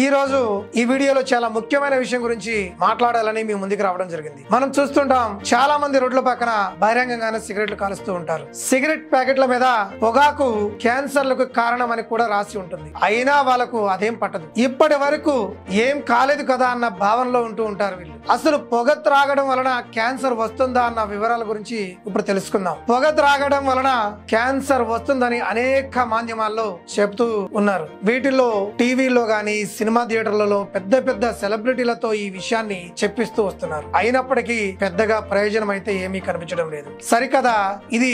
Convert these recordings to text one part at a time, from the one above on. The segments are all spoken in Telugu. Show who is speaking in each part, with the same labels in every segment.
Speaker 1: ఈ రోజు ఈ వీడియోలో చాలా ముఖ్యమైన విషయం గురించి మాట్లాడాలని మీ ముందుకు రావడం జరిగింది. మనం చూస్తుంటాం చాలా మంది రోడ్ల పక్కన బహిరంగంగానే సిగరెట్లు కాలుస్తూ ఉంటారు. సిగరెట్ ప్యాకెట్ల మీద పొగాకు క్యాన్సర్లకు కారణం అని కూడా రాసి ఉంటుంది. అయినా వాళ్ళకు అదేం పట్టదు. ఇప్పటి వరకు ఏం కాలేదు కదా అన్న భావనలో ఉంటూ ఉంటారు వీళ్ళు. అసలు పొగ త్రాగడం వలన క్యాన్సర్ వస్తుందా అన్న వివరాల గురించి ఇప్పుడు తెలుసుకుందాం. పొగ త్రాగడం వలన క్యాన్సర్ వస్తుందని అనేక మాధ్యమాల్లో చెప్తూ ఉన్నారు. వీటిల్లో టీవీలో గానీ సినిమా థియేటర్లలో పెద్ద పెద్ద సెలబ్రిటీలతో ఈ విషయాన్ని చెప్పిస్తూ వస్తున్నారు. అయినప్పటికీ పెద్దగా ప్రయోజనం అయితే ఏమీ కనిపించడం లేదు. సరికదా ఇది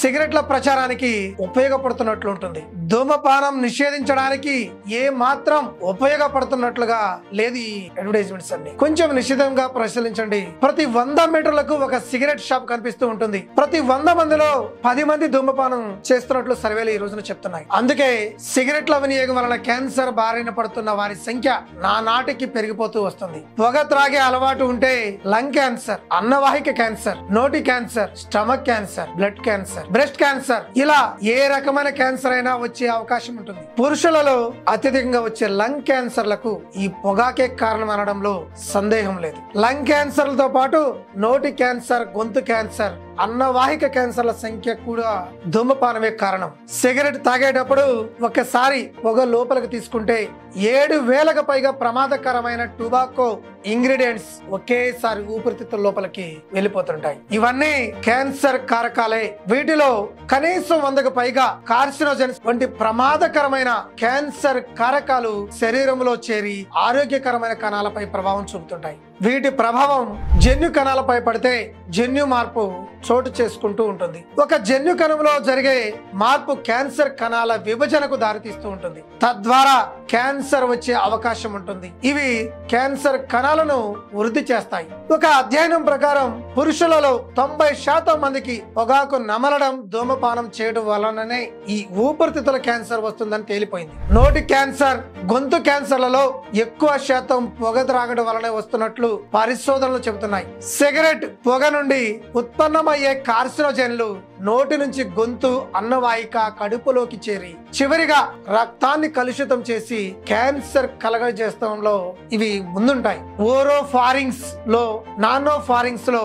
Speaker 1: సిగరెట్ల ప్రచారానికి ఉపయోగపడుతున్నట్లు ఉంటుంది. ధూమపానం నిషేధించడానికి ఏ మాత్రం ఉపయోగపడుతున్నట్లుగా లేదు ఈ అడ్వర్టైజ్మెంట్స్ అన్ని. కొంచెం నిశ్చితంగా పరిశీలించండి. ప్రతి వంద మీటర్లకు ఒక సిగరెట్ షాప్ కనిపిస్తూ ఉంటుంది. ప్రతి వంద మందిలో పది మంది ధూమపానం చేస్తున్నట్లు సర్వేలు ఈ రోజున చెప్తున్నాయి. అందుకే సిగరెట్ల వినియోగం వలన క్యాన్సర్ బారిన పడుతున్న వారి సంఖ్య నానాటికి పెరిగిపోతూ వస్తుంది. పొగ త్రాగే అలవాటు ఉంటే లంగ్ క్యాన్సర్ అన్నవాహిక క్యాన్సర్ నోటి cancer stomach cancer blood cancer breast cancer ఇలా ఏ రకమైన క్యాన్సర్ అయినా వచ్చే అవకాశం ఉంటుంది. పురుషులలో అత్యధికంగా వచ్చే లంగ్ క్యాన్సర్లకు ఈ పొగాకే కారణం అనడంలో సందేహం లేదు. లంగ్ క్యాన్సర్లతో పాటు నోటి క్యాన్సర్ గొంతు క్యాన్సర్ అన్నవాహిక క్యాన్సర్ల సంఖ్య కూడా ధూమపానమే కారణం. సిగరెట్ తాగేటప్పుడు ఒకసారి పొగ లోపలికి తీసుకుంటే ఏడు వేలకు పైగా ప్రమాదకరమైన టుబాకో ఇంగ్రీడియంట్స్ ఒకేసారి ఊపిరితిత్తుల లోపలికి వెళ్ళిపోతుంటాయి. ఇవన్నీ క్యాన్సర్ కారకాలే. వీటిలో కనీసం వందకు పైగా కార్సినోజన్స్ వంటి ప్రమాదకరమైన క్యాన్సర్ కారకాలు శరీరంలో చేరి ఆరోగ్యకరమైన కణాలపై ప్రభావం చూపుతుంటాయి. వీటి ప్రభావం జన్యు కణాలపై పడితే జన్యు మార్పు చోటు చేసుకుంటూ ఉంటుంది. ఒక జన్యు కణంలో జరిగే మార్పు క్యాన్సర్ కణాల విభజనకు దారితీస్తూ ఉంటుంది. తద్వారా క్యాన్సర్ వచ్చే అవకాశం ఉంటుంది. ఇవి క్యాన్సర్ కణాలను వృద్ధి చేస్తాయి. ఒక అధ్యయనం ప్రకారం పురుషులలో తొంభై శాతం మందికి పొగాకు నమలడం ధూమపానం చేయడం వలననే ఈ ఊపిరితిత్తుల క్యాన్సర్ వస్తుందని తేలిపోయింది. నోటి క్యాన్సర్ గొంతు క్యాన్సర్లలో ఎక్కువ శాతం పొగ త్రాగడం వలనే వస్తున్నట్లు పరిశోధనలు చెబుతున్నాయి. సిగరెట్ పొగ నుండి ఉత్పన్నమయ్యే కార్సినోజన్లు నోటి నుంచి గొంతు అన్నవాయిక కడుపులోకి చేరి చివరిగా రక్తాన్ని కలుషితం చేసి క్యాన్సర్ కలగజేస్తంలో ఇవి ముందుంటాయి. ఓరో ఫారింగ్స్లో నానో ఫారింగ్స్లో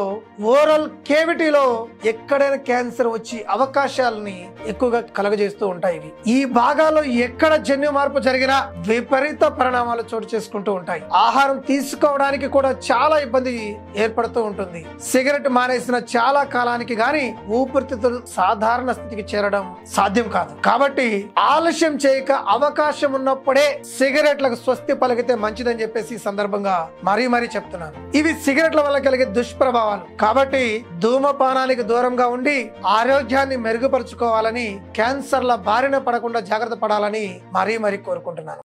Speaker 1: ఓరల్ కేవిటీలో ఎక్కడైనా క్యాన్సర్ వచ్చి అవకాశాలని ఎక్కువగా కలగజేస్తూ ఉంటాయి ఇవి. ఈ భాగాల్లో ఎక్కడ జన్యు మార్పు జరిగినా విపరీత పరిణామాలు చోటు చేసుకుంటూ ఉంటాయి. ఆహారం తీసుకోవడానికి కూడా చాలా ఇబ్బంది ఏర్పడుతూ ఉంటుంది. సిగరెట్ మానేసిన చాలా కాలానికి గాని ఊపిరితిత్తులు సాధారణ స్థితికి చేరడం సాధ్యం కాదు. కాబట్టి ఆలస్యం చేయక అవకాశం ఉన్నప్పుడే సిగరెట్లకు స్వస్తి పలికితే మంచిదని చెప్పేసి ఈ సందర్భంగా మరీ మరీ చెప్తున్నాను. ఇవి సిగరెట్ల వల్ల కలిగే దుష్ప్రభావాలు. కాబట్టి ధూమపానానికి దూరంగా ఉండి ఆరోగ్యాన్ని మెరుగుపరుచుకోవాలని క్యాన్సర్ల బారిన పడకుండా జాగ్రత్త పడాలని మరీ మరీ కోరుకుంటున్నాను.